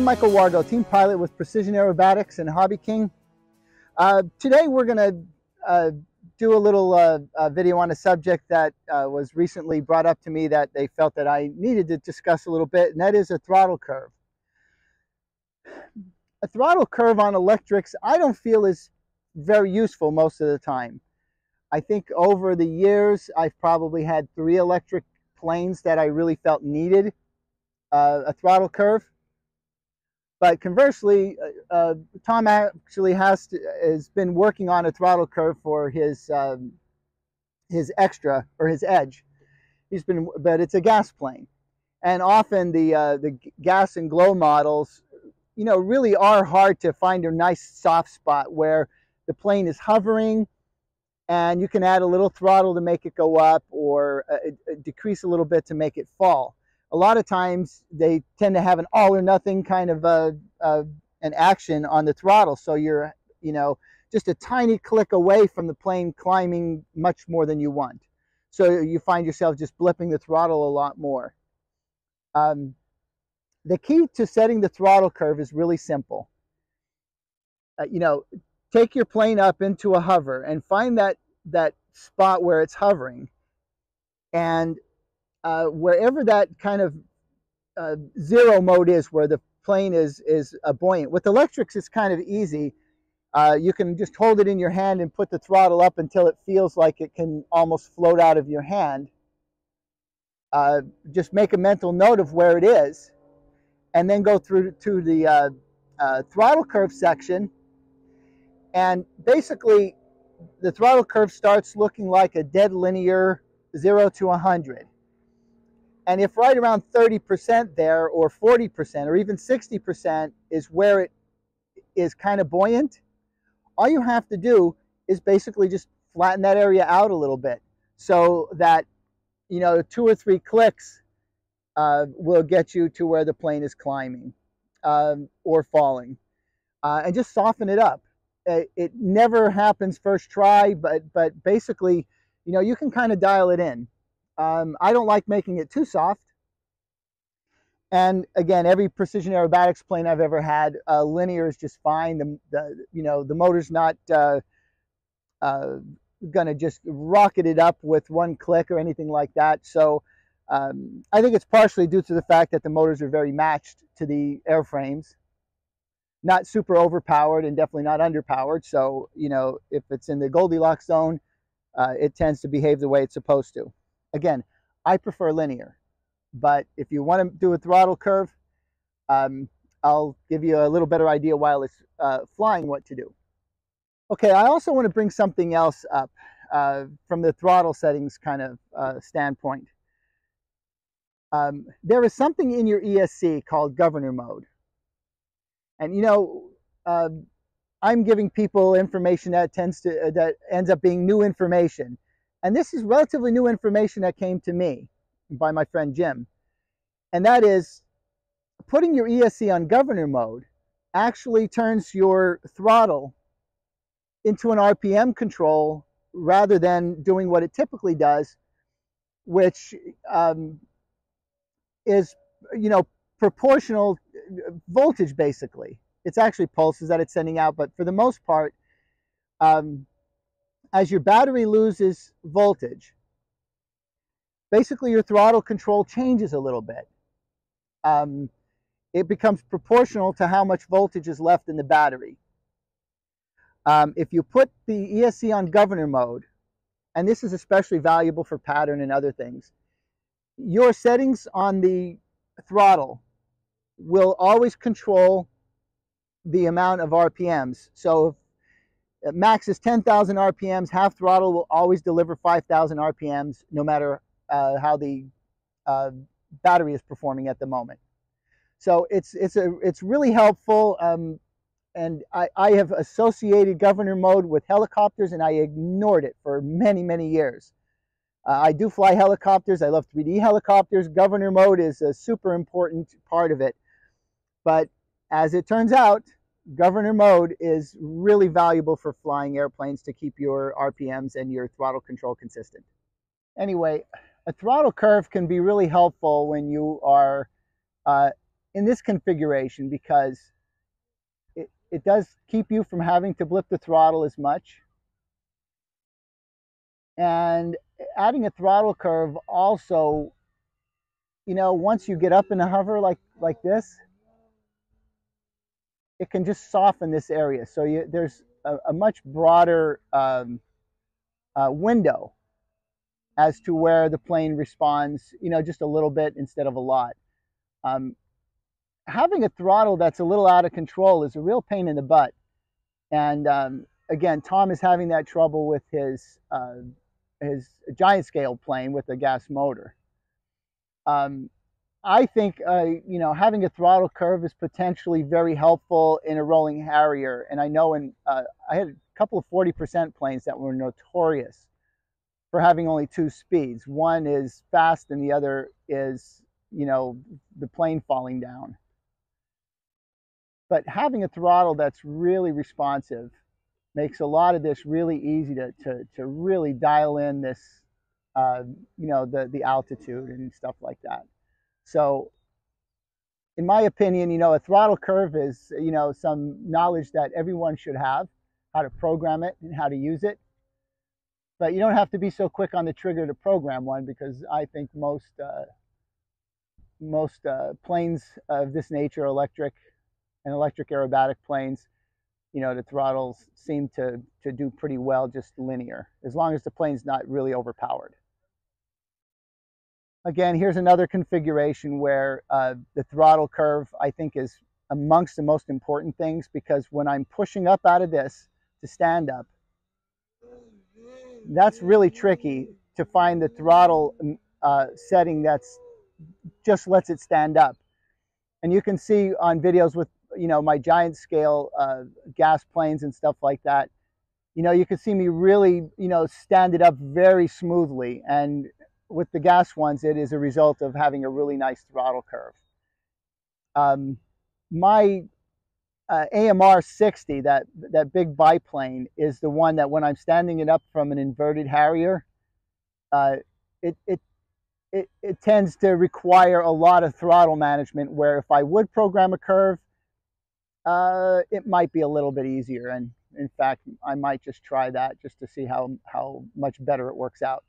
I'm Michael Wargo, team pilot with Precision Aerobatics and Hobby King. Uh, today we're going to uh, do a little uh, video on a subject that uh, was recently brought up to me that they felt that I needed to discuss a little bit, and that is a throttle curve. A throttle curve on electrics I don't feel is very useful most of the time. I think over the years I've probably had three electric planes that I really felt needed uh, a throttle curve. But conversely, uh, uh, Tom actually has to, has been working on a throttle curve for his um, his extra or his edge. He's been, but it's a gas plane, and often the uh, the gas and glow models, you know, really are hard to find a nice soft spot where the plane is hovering, and you can add a little throttle to make it go up or uh, decrease a little bit to make it fall a lot of times they tend to have an all or nothing kind of a, a, an action on the throttle. So you're, you know, just a tiny click away from the plane climbing much more than you want. So you find yourself just blipping the throttle a lot more. Um, the key to setting the throttle curve is really simple. Uh, you know, take your plane up into a hover and find that that spot where it's hovering and uh, wherever that kind of uh, zero mode is, where the plane is is uh, buoyant. With electrics, it's kind of easy. Uh, you can just hold it in your hand and put the throttle up until it feels like it can almost float out of your hand. Just make a mental note of where it is, and then go through to the throttle curve section. And basically, the throttle curve starts looking like a dead linear 0 to 100. And if right around 30% there, or 40%, or even 60% is where it is kind of buoyant, all you have to do is basically just flatten that area out a little bit so that, you know, two or three clicks uh, will get you to where the plane is climbing um, or falling. Uh, and just soften it up. It, it never happens first try, but, but basically, you know, you can kind of dial it in. Um, I don't like making it too soft. And again, every precision aerobatics plane I've ever had, uh, linear is just fine. The, the you know the motor's not uh, uh, gonna just rocket it up with one click or anything like that. So um, I think it's partially due to the fact that the motors are very matched to the airframes, not super overpowered and definitely not underpowered. So you know if it's in the Goldilocks zone, uh, it tends to behave the way it's supposed to. Again, I prefer linear, but if you want to do a throttle curve, um, I'll give you a little better idea while it's uh, flying what to do. Okay, I also want to bring something else up uh, from the throttle settings kind of uh, standpoint. Um, there is something in your ESC called governor mode. And you know, uh, I'm giving people information that tends to, uh, that ends up being new information. And this is relatively new information that came to me by my friend Jim. And that is putting your ESC on governor mode actually turns your throttle into an RPM control rather than doing what it typically does, which um, is, you know, proportional voltage basically. It's actually pulses that it's sending out, but for the most part, um, as your battery loses voltage, basically your throttle control changes a little bit. Um, it becomes proportional to how much voltage is left in the battery. Um, if you put the ESC on governor mode, and this is especially valuable for pattern and other things, your settings on the throttle will always control the amount of RPMs. So max is 10,000 RPMs. Half throttle will always deliver 5,000 RPMs, no matter uh, how the uh, battery is performing at the moment. So it's it's a it's really helpful. Um, and I, I have associated governor mode with helicopters, and I ignored it for many many years. Uh, I do fly helicopters. I love 3D helicopters. Governor mode is a super important part of it. But as it turns out, governor mode is really valuable for flying airplanes to keep your RPMs and your throttle control consistent. Anyway, a throttle curve can be really helpful when you are uh, in this configuration because it, it does keep you from having to blip the throttle as much. And adding a throttle curve also, you know, once you get up in a hover like, like this, it can just soften this area. So you, there's a, a, much broader um, uh, window as to where the plane responds, you know, just a little bit instead of a lot. Um, having a throttle that's a little out of control is a real pain in the butt. And um, again, Tom is having that trouble with his uh, his giant scale plane with the gas motor. Um, I think uh, you know having a throttle curve is potentially very helpful in a rolling Harrier, and I know in uh, I had a couple of 40% planes that were notorious for having only two speeds. One is fast, and the other is you know the plane falling down. But having a throttle that's really responsive makes a lot of this really easy to, to, to really dial in this, uh, you know, the, the altitude and stuff like that. So in my opinion, you know, a throttle curve is, you know, some knowledge that everyone should have, how to program it and how to use it. But you don't have to be so quick on the trigger to program one because I think most, uh, most uh, planes of this nature, electric, and electric aerobatic planes, you know, the throttles seem to, to do pretty well just linear, as long as the plane's not really overpowered. Again, here's another configuration where uh, the throttle curve, I think, is amongst the most important things because when I'm pushing up out of this to stand up, that's really tricky to find the throttle uh, setting that's just lets it stand up. And you can see on videos with you know, my giant scale uh, gas planes and stuff like that, you know, you can see me really, you know, stand it up very smoothly. And with the gas ones, it is a result of having a really nice throttle curve. Um, my uh, AMR 60, that, that big biplane, is the one that when I'm standing it up from an inverted Harrier, uh, it, it, it, it tends to require a lot of throttle management where if I would program a curve, uh, it might be a little bit easier. And in fact, I might just try that just to see how, how much better it works out.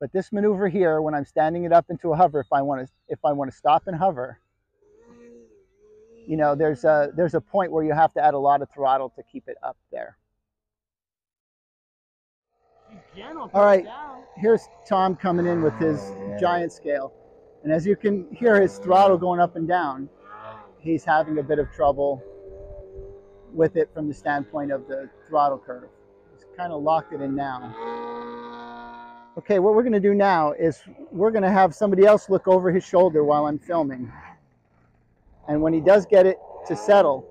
But this maneuver here, when I'm standing it up into a hover, if I want to, if I want to stop and hover, you know, there's a, there's a point where you have to add a lot of throttle to keep it up there. All right, here's Tom coming in with his giant scale. And as you can hear his throttle going up and down, he's having a bit of trouble with it from the standpoint of the throttle curve. It's kind of locked it in now. Okay, what we're going to do now is we're going to have somebody else look over his shoulder while I'm filming. And when he does get it to settle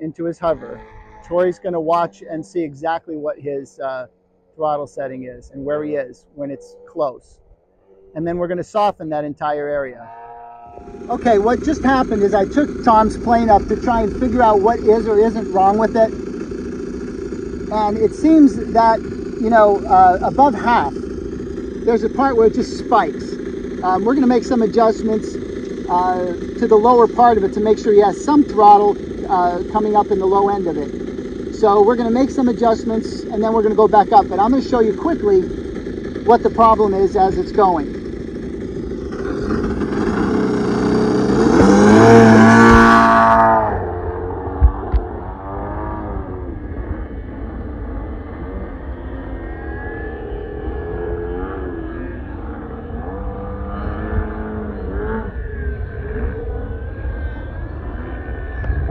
into his hover, Tori's going to watch and see exactly what his uh, throttle setting is and where he is when it's close. And then we're going to soften that entire area. Okay, what just happened is I took Tom's plane up to try and figure out what is or isn't wrong with it. And it seems that, you know, uh, above half, there's a part where it just spikes. Um, we're going to make some adjustments uh, to the lower part of it to make sure he has some throttle uh, coming up in the low end of it. So we're going to make some adjustments and then we're going to go back up. But I'm going to show you quickly what the problem is as it's going.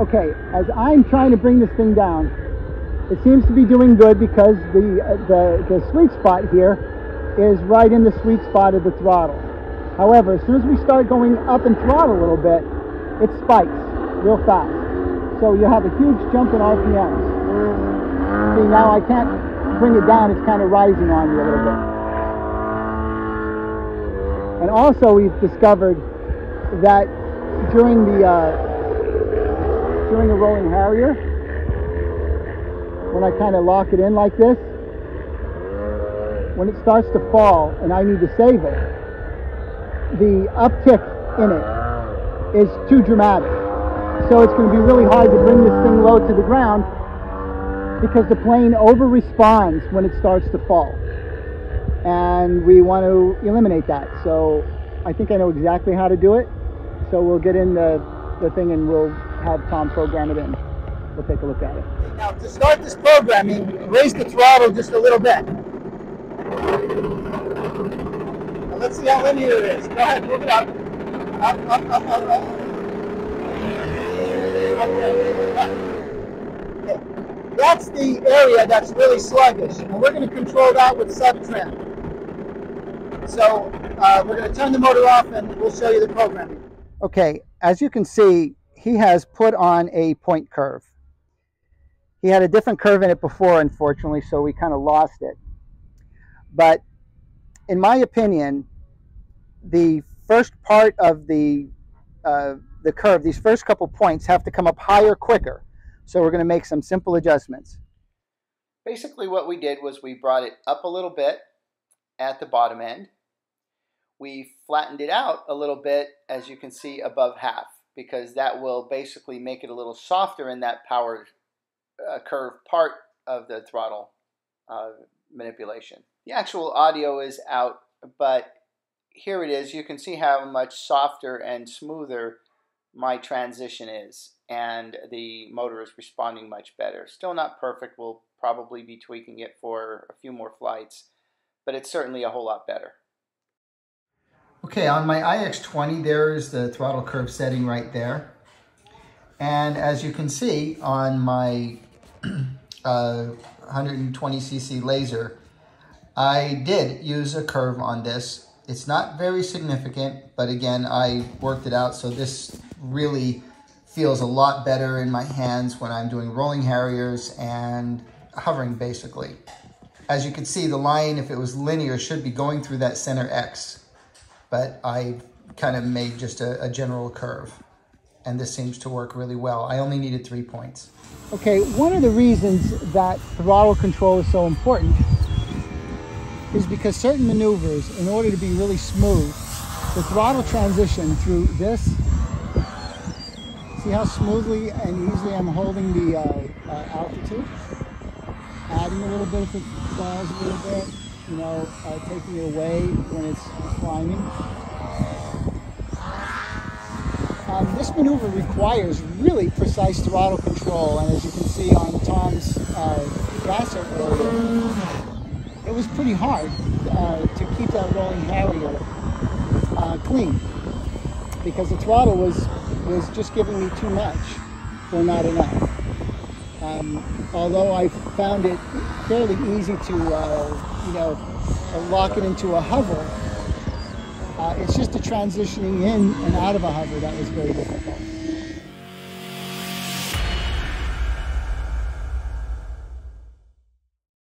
Okay, as I'm trying to bring this thing down, it seems to be doing good because the, uh, the, the sweet spot here is right in the sweet spot of the throttle. However, as soon as we start going up in throttle a little bit, it spikes real fast. So you have a huge jump in RPMs. See, now I can't bring it down, it's kind of rising on me a little bit. And also we've discovered that during the uh, during a rolling Harrier, when I kind of lock it in like this, when it starts to fall and I need to save it, the uptick in it is too dramatic. So it's going to be really hard to bring this thing low to the ground because the plane over responds when it starts to fall. And we want to eliminate that. So I think I know exactly how to do it. So we'll get in the, the thing and we'll have Tom program it in. We'll take a look at it. Now to start this programming, raise the throttle just a little bit. Now let's see how linear it is. Go ahead, move it up. Up, up, up, up, up. Okay. That's the area that's really sluggish, and we're going to control that with subtrim. So uh, we're going to turn the motor off and we'll show you the programming. Okay, as you can see, he has put on a point curve. He had a different curve in it before, unfortunately, so we kind of lost it. But in my opinion, the first part of the uh, the curve, these first couple points have to come up higher quicker. So we're going to make some simple adjustments. Basically what we did was we brought it up a little bit at the bottom end. We flattened it out a little bit, as you can see, above half, because that will basically make it a little softer in that power uh, curve part of the throttle uh, manipulation. The actual audio is out, but here it is. You can see how much softer and smoother my transition is, and the motor is responding much better. Still not perfect. We'll probably be tweaking it for a few more flights, but it's certainly a whole lot better. Okay, on my iX20, there is the throttle curve setting right there. And as you can see on my uh, 120cc laser, I did use a curve on this. It's not very significant, but again, I worked it out. So this really feels a lot better in my hands when I'm doing rolling harriers and hovering basically. As you can see, the line, if it was linear, should be going through that center X, but I kind of made just a, a general curve and this seems to work really well. I only needed three points. Okay, one of the reasons that throttle control is so important is because certain maneuvers, in order to be really smooth, the throttle transition through this, see how smoothly and easily I'm holding the uh, uh, altitude? Adding a little bit of the falls a little bit, you know, uh, taking it away when it's climbing. Um, this maneuver requires really precise throttle control, and as you can see on Tom's uh, earlier, it was pretty hard uh, to keep that rolling Harrier uh, clean because the throttle was was just giving me too much or not enough. Um, although I found it fairly easy to, uh, you know, lock it into a hover, uh, it's just the transitioning in and out of a hover that was very difficult.